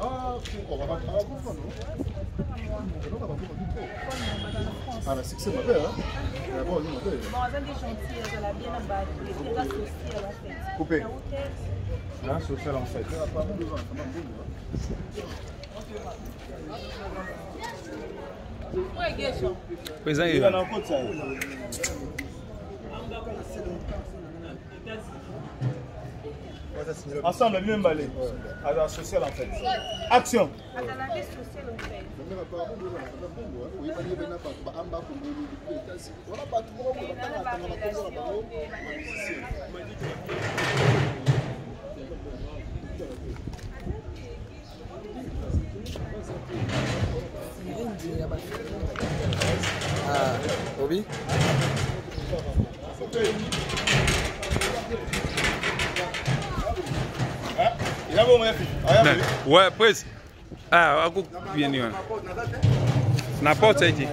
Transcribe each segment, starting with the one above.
Ah, pourquoi on va pas comprendre, non Ah, mais c'est que c'est ma belle, hein on ma belle. Bon, aza ndi gentil ezala bien bato eza social en fait Coupé. Là, social en fait. Bon. Pois Ensemble, bien balai. Alors, social en fait. Action. azala ndi social en fait Mais apparemment, deux ans, ça m'a bon. Oui, il y a des bateaux, en bas, comme nous, les États-Unis. Voilà, bateau, bon, on va eza na pas attendre la cause, là, barelation bah, Ah, Obi? Ouais, please. Ah, aku bien niona. Napota hivi.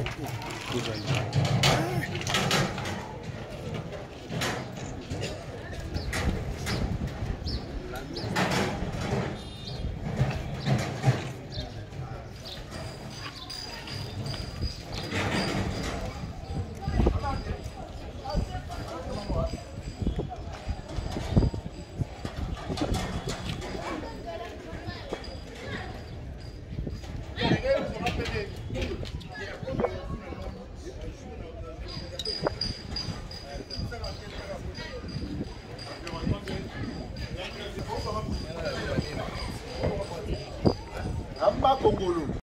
Congolais.